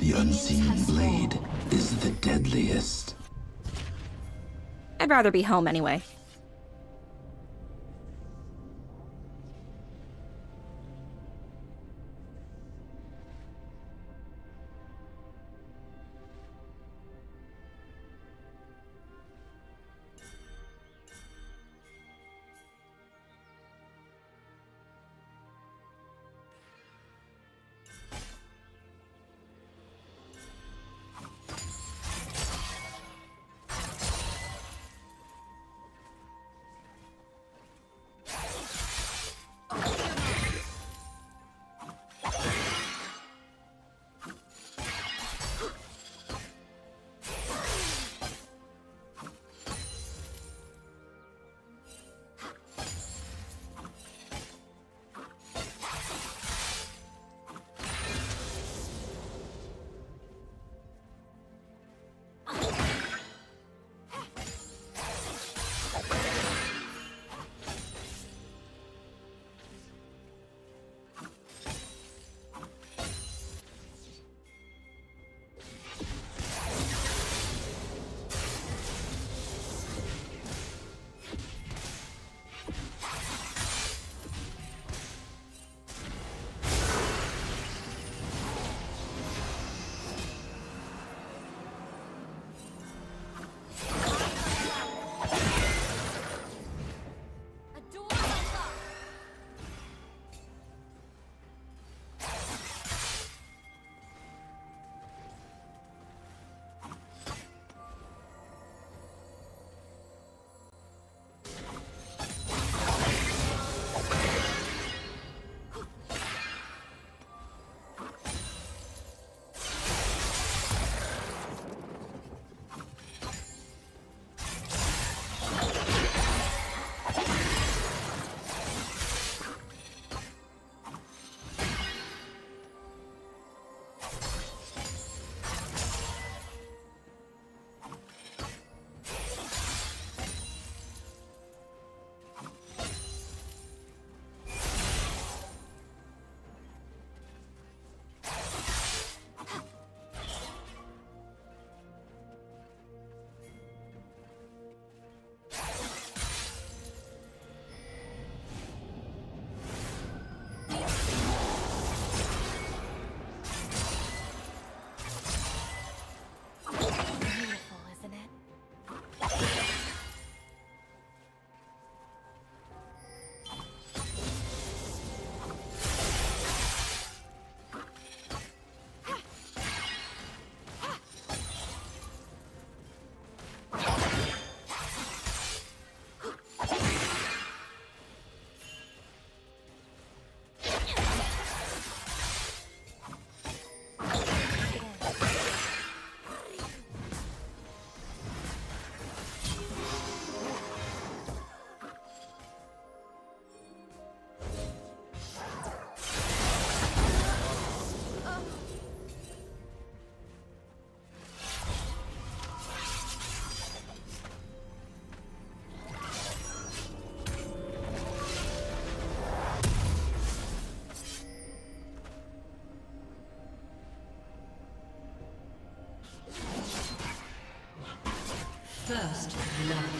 The unseen blade is the deadliest. I'd rather be home anyway. First blood.